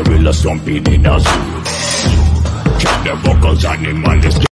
gorilla stomping in a zoo. Check the vocals animal is